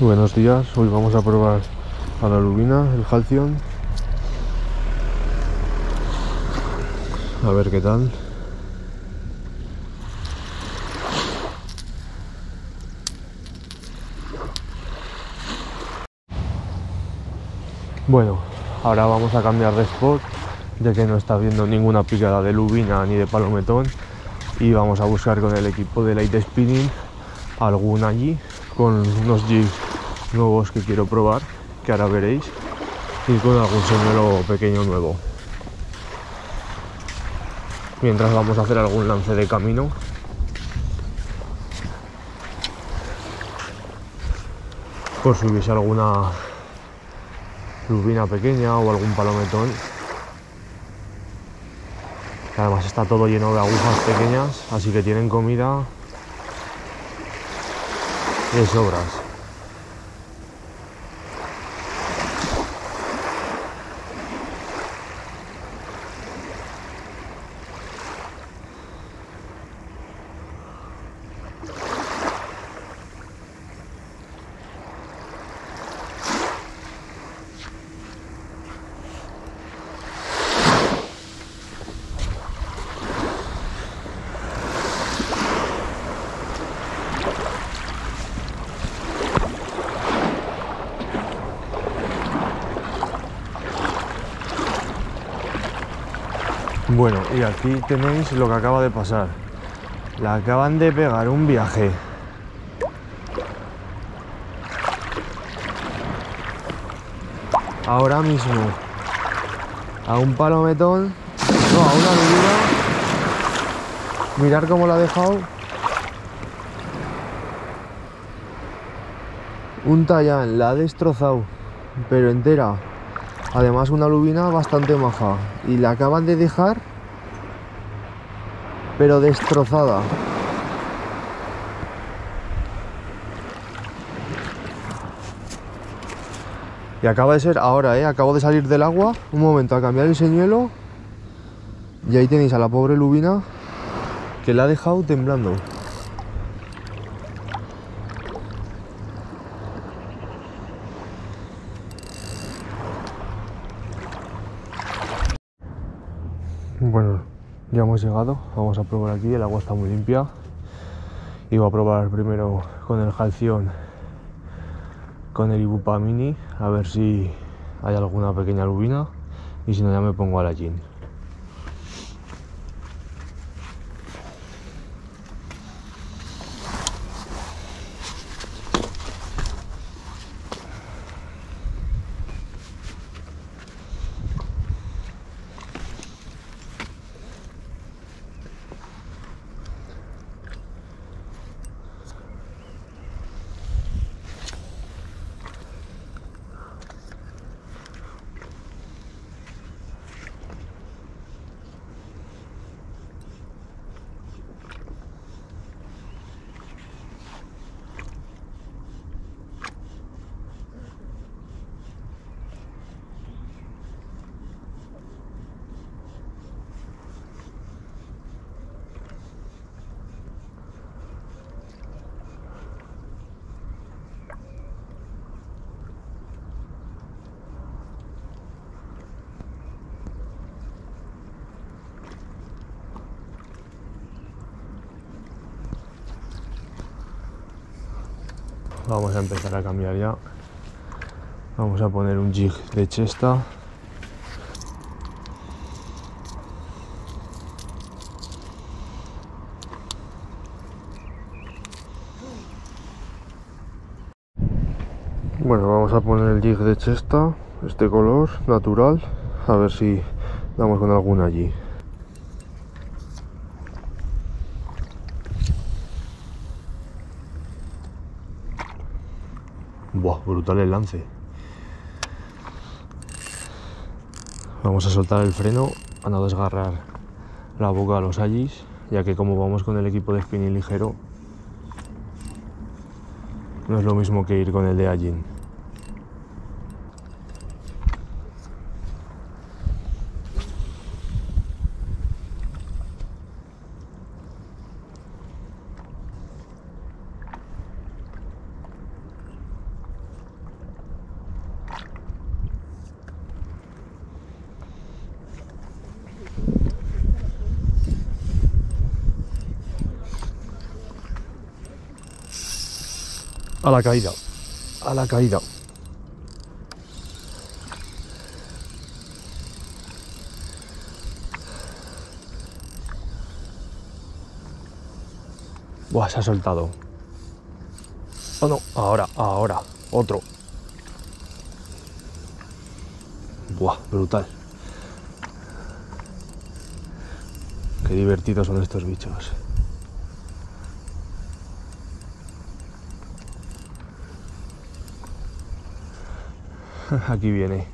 Buenos días, hoy vamos a probar a la lubina, el Halcyon. A ver qué tal. Bueno, ahora vamos a cambiar de spot, ya que no está viendo ninguna picada de lubina ni de palometón. Y vamos a buscar con el equipo de Light Spinning algún allí, con unos jigs nuevos que quiero probar, que ahora veréis, y con algún señuelo pequeño nuevo. Mientras vamos a hacer algún lance de camino. Por si hubiese alguna lubina pequeña o algún palometón. Además está todo lleno de agujas pequeñas, así que tienen comida de sobras. Bueno, y aquí tenéis lo que acaba de pasar. La acaban de pegar un viaje. Ahora mismo. A un palometón. No, a una medida. Mirar cómo la ha dejado. Un tallán, la ha destrozado. Pero entera. Además una lubina bastante maja. Y la acaban de dejar pero destrozada. Y acaba de ser ahora, ¿eh? Acabo de salir del agua, un momento a cambiar el señuelo. Y ahí tenéis a la pobre lubina que la ha dejado temblando. Bueno, ya hemos llegado, vamos a probar aquí, el agua está muy limpia. Voy a probar primero con el Halcyon, con el Ibupa Mini, a ver si hay alguna pequeña lubina. Y si no, ya me pongo a la Gin. Vamos a empezar a cambiar ya. Vamos a poner un jig de chesta. Bueno, vamos a poner el jig de chesta, este color natural, a ver si damos con alguna allí. Buah, brutal el lance. Vamos a soltar el freno a no desgarrar la boca a los allis, ya que como vamos con el equipo de spinning ligero, no es lo mismo que ir con el de Agin. A la caída. A la caída. Buah, se ha soltado. Oh no, ahora, ahora. Otro. Buah, brutal. Qué divertidos son estos bichos. Aquí viene.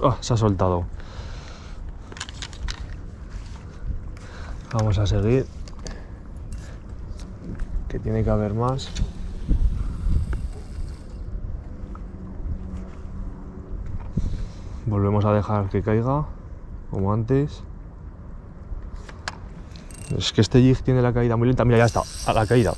Ah, se ha soltado. Vamos a seguir. Que tiene que haber más. Volvemos a dejar que caiga, como antes. Es que este jig tiene la caída muy lenta. Mira, ya está, a la caída.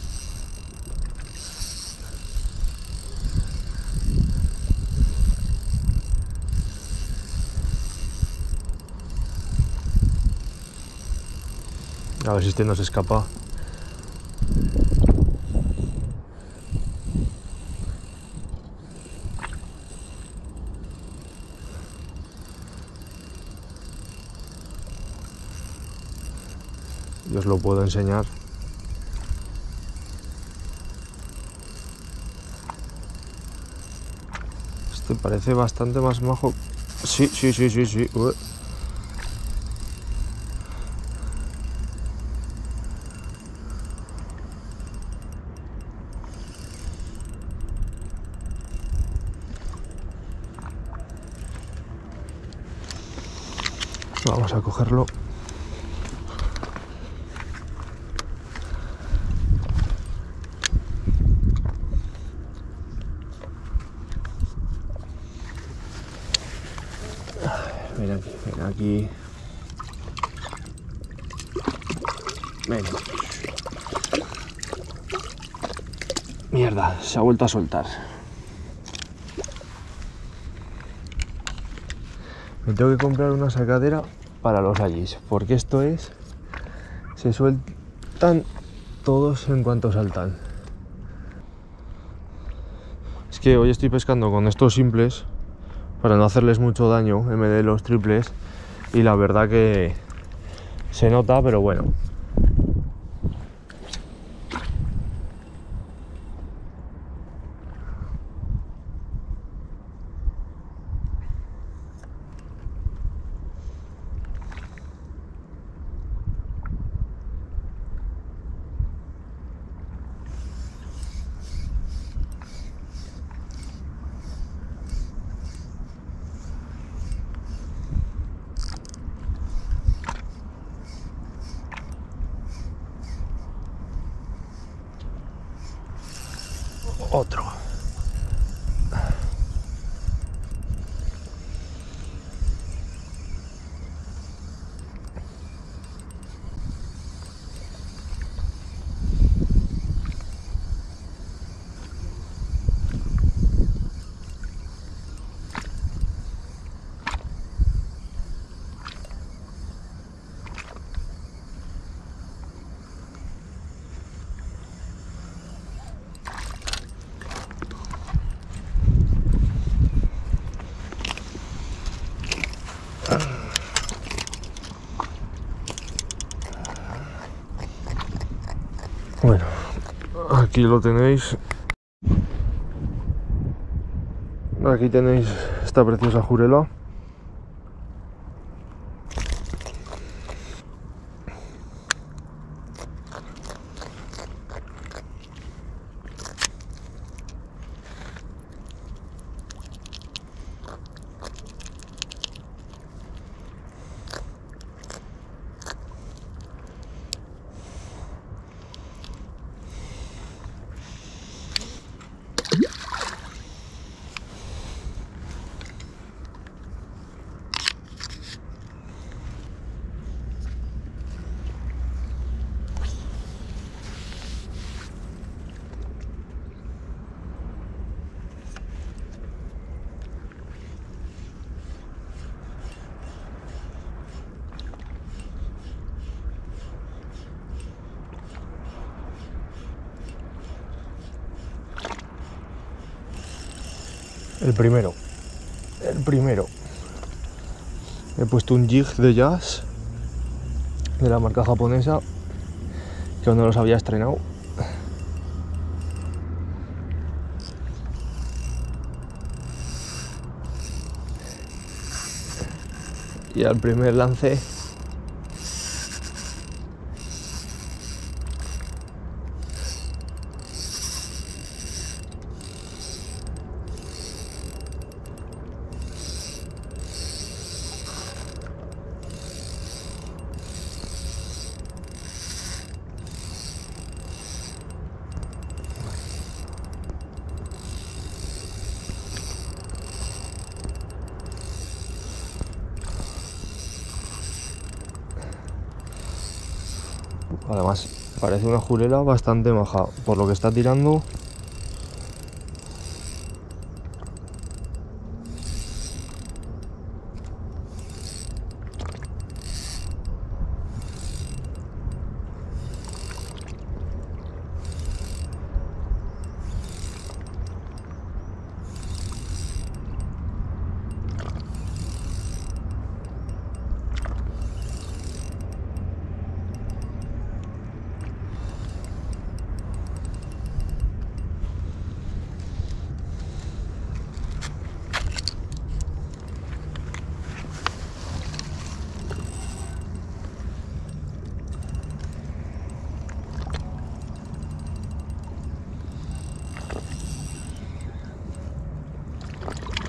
A ver si este no se escapa. Lo puedo enseñar. Este parece bastante más majo. Sí, sí, sí, sí, sí. Vamos a cogerlo. Aquí, ven aquí. Ven. Mierda, se ha vuelto a soltar. Me tengo que comprar una sacadera para los allis, porque esto es... Se sueltan todos en cuanto saltan. Es que hoy estoy pescando con estos simples para no hacerles mucho daño en vez de los triples y la verdad que se nota, pero bueno. Otro. Bueno, aquí lo tenéis. Aquí tenéis esta preciosa jurela. El primero. El primero. He puesto un jig de jazz de la marca japonesa que aún no los había estrenado. Y al primer lance Además, una jurela bastante maja. Por lo que está tirando.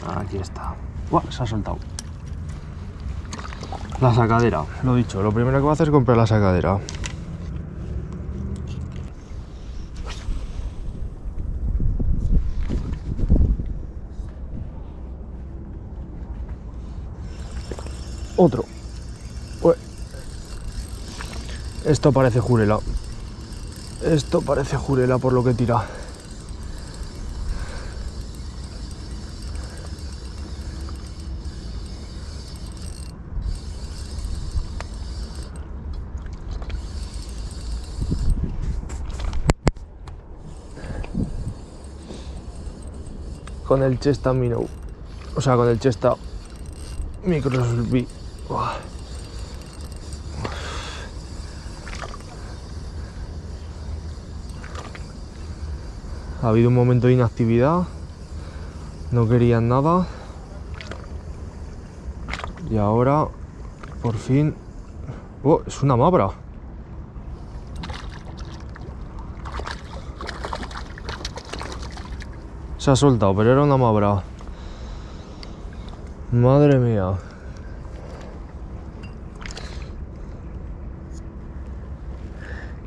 Aquí está. ¡Buah! Se ha soltado. La sacadera, lo dicho, lo primero que voy a hacer es comprar la sacadera. Otro. Esto parece jurela. Esto parece jurela por lo que tira. El Chesta Minnow. O sea, con el Chesta Microsoft. Ha habido un momento de inactividad. No querían nada. Y ahora, por fin... ¡Oh! Es una mabra. Se ha soltado, pero era una mabra. Madre mía.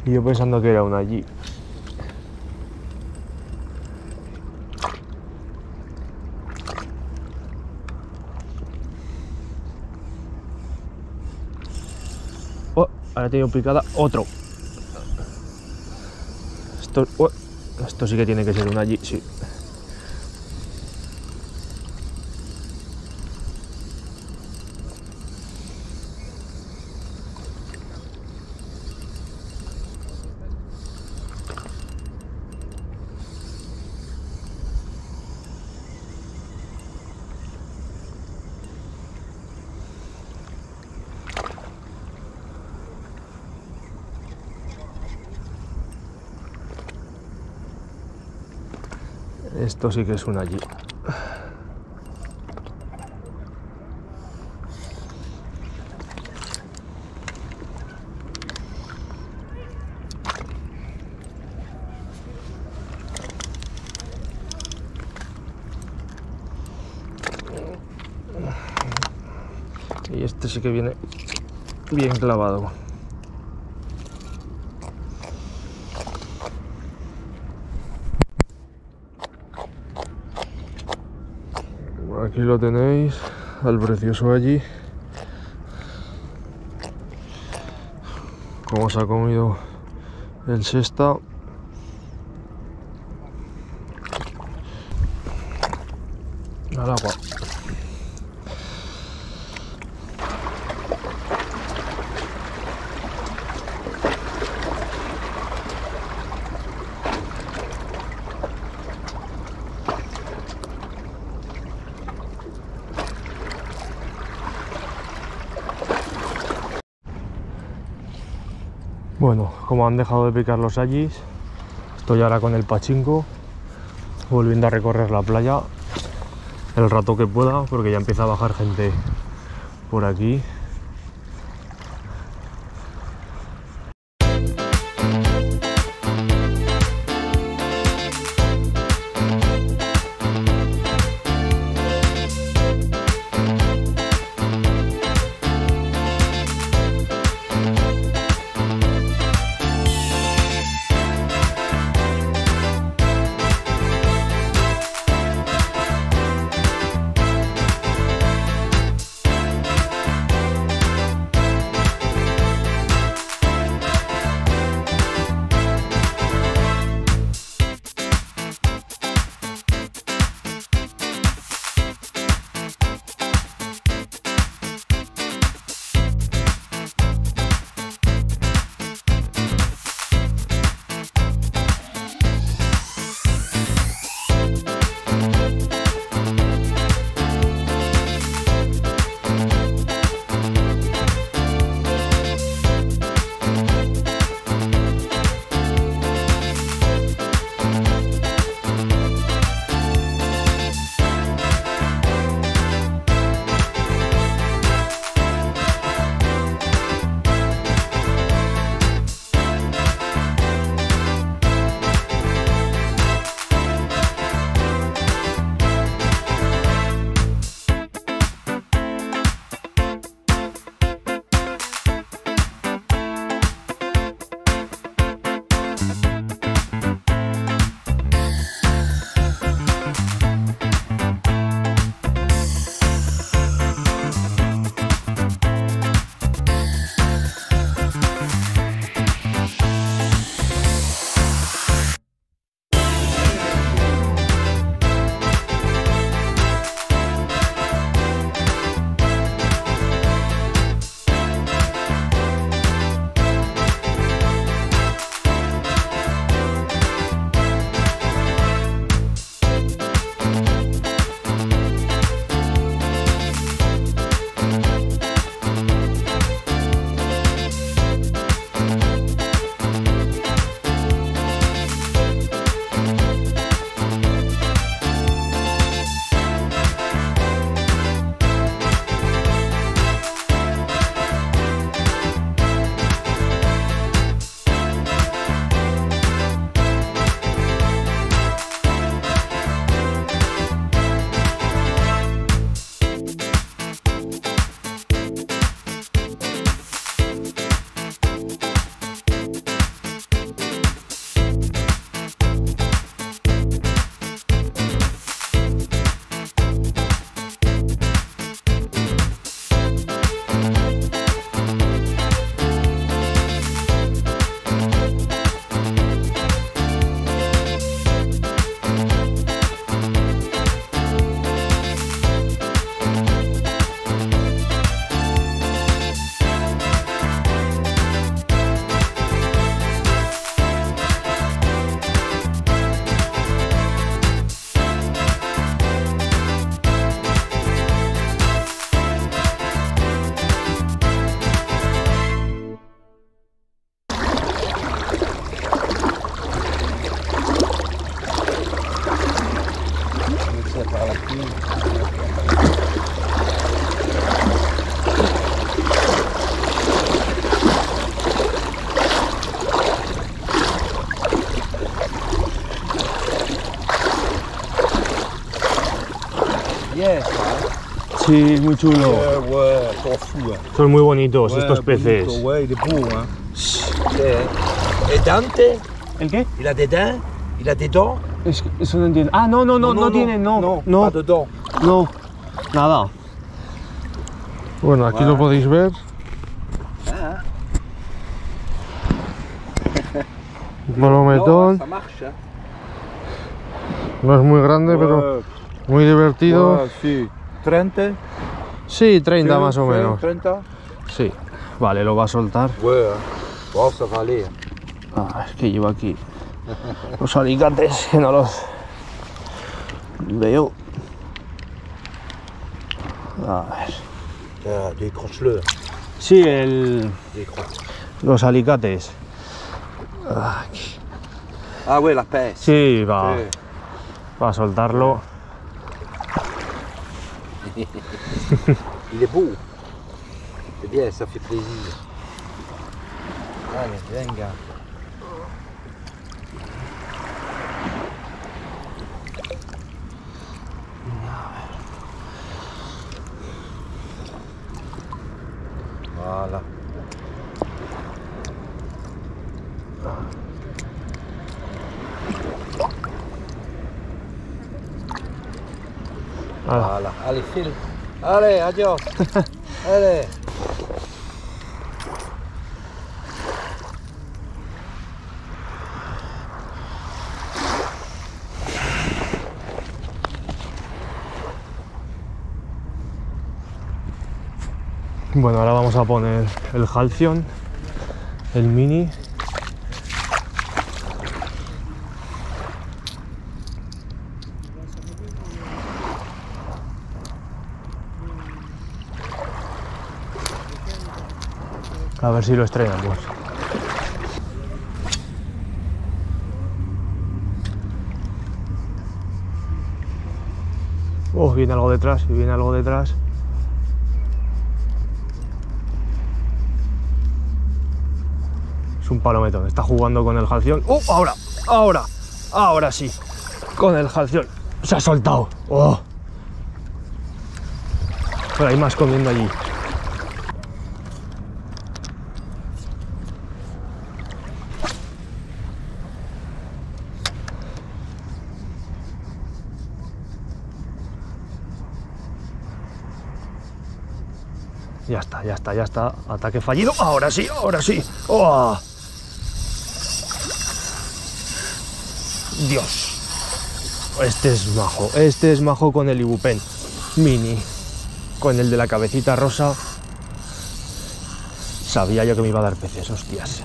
Y yo pensando que era una allí. Oh, ahora tengo picada otro. Esto, oh, esto sí que tiene que ser un allí, sí. Esto sí que es un allí. Y este sí que viene bien clavado. Aquí lo tenéis, al precioso allí. Como se ha comido el sexta. Al agua. Bueno, como han dejado de picar los allis, estoy ahora con el pachinko, volviendo a recorrer la playa el rato que pueda, porque ya empieza a bajar gente por aquí. Sí, muy chulo. Son muy bonitos estos peces. Dante, ¿El qué? il a des dents, il a des dents. Es que eso no entiendo. Ah, no, no, no, no, tiene, no, no, nada. Bueno, aquí lo podéis ver. Bolometón, no es muy grande, pero muy divertido. si. 30 Sí, 30 sí, más o sí, menos. 30 Sí. Vale, lo va a soltar. Ouais, hein. bon, ça va aller. Ah, es que llevo aquí los alicates que no los veo. A ver. Sí, el, los alicates. Aquí. Ah ouais, la pêche. Sí, va, Sí. va a soltarlo. Il est beau. C'est bien, ça fait plaisir. Allez, venga. Voilà. Voilà. Allez, file. Allez, adios. Allez. Bueno, ahora vamos a poner el Halcyon, el Mini. A ver si lo estrenamos. Oh, viene algo detrás, viene algo detrás. Es un palometón. Está jugando con el Halcyon. ¡Oh! Ahora, ahora, ahora sí. Con el Halcyon. Se ha soltado. ¡Oh! Pero hay más comiendo allí. Ya está, ya está. Ataque fallido. Ahora sí, ahora sí. ¡Oh! Dios. Este es majo. Este es majo con el Ibupen Mini. Con el de la cabecita rosa. Sabía yo que me iba a dar peces, hostias.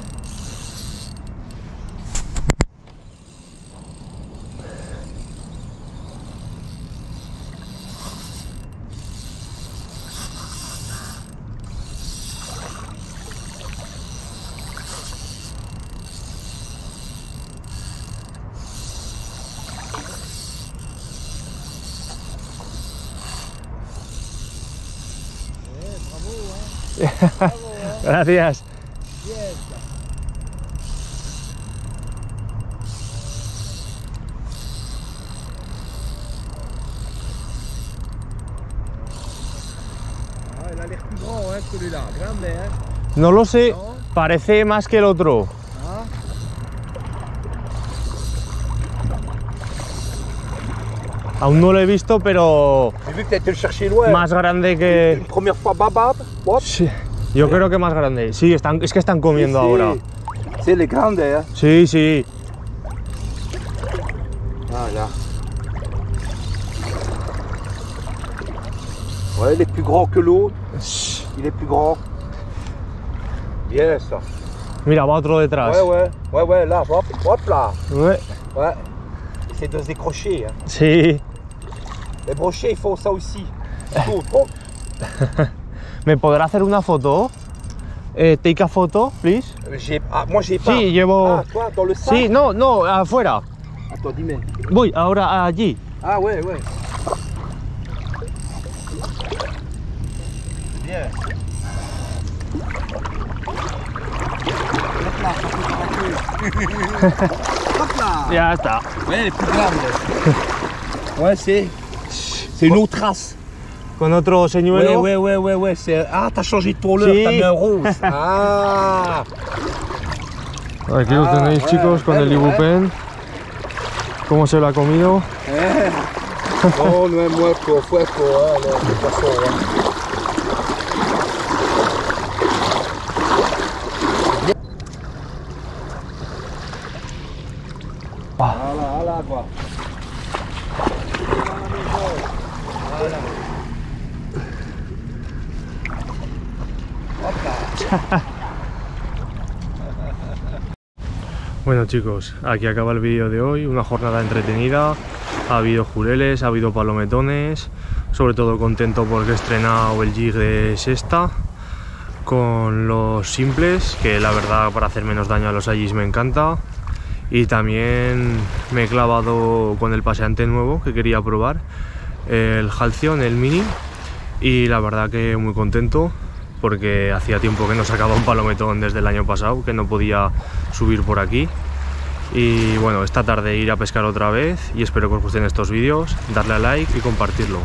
Gracias. Ah, il a l'air plus grand, hein, celui-là. Grande, hein. No lo sé. No. Parece más que el otro. Ah. Aún no lo he visto, pero J'ai vu que le chercher loin. más grande Une que. première fois babab. Hop. Sí, yo creo que más grande. Sí, están, es que están comiendo Sí, ahora. C'est les grandes, hein. Sí, sí. Voilà. Ouais, il est plus grand que l'autre. Il est plus grand. Bien ça. Mira, va otro detrás. Ouais, ouais. Ouais, ouais, là, hop, hop là. Ouais, Ouais. Essaye de se décrocher. Hein. Sí. Les brochets, ils font ça aussi. Hop. ¿Me podrá hacer una foto? Eh, take a photo, please. Ah, moi, j'ai pas. Sí, llevo. Ah, toi, dans le sac Sí, no, no, afuera. Attends, dis-moi. Voy ahora allí. Ah, ouais, ouais. Bien. Hop là. Ya está. Ouais, elle est plus grande. ouais, c'est. C'est une autre race. Con otro Ouais, señuelo. ouais, ouais, ouais, ouais. c'est- Ah, t'as changé de tourneur, Si. t'as mis un rose. Ah Aquí lo Ah, tenéis, bueno, chicos, con el bueno, Ibupen. ¿Cómo se lo ha comido? Eh. No, no es muerto, fuerte, ¿eh? Lo que pasó, ¿eh? Ah. Ala, ala, agua. Ala. Hopla. Bueno chicos, aquí acaba el vídeo de hoy, una jornada entretenida, ha habido jureles, ha habido palometones, sobre todo contento porque he estrenado el jig de sexta con los simples, que la verdad para hacer menos daño a los Agis me encanta. Y también me he clavado con el paseante nuevo que quería probar, el Halcyon, el Mini. Y la verdad que muy contento porque hacía tiempo que no sacaba un palometón desde el año pasado, que no podía subir por aquí. Y bueno, esta tarde ir a pescar otra vez y espero que os gusten estos vídeos, darle a like y compartirlo.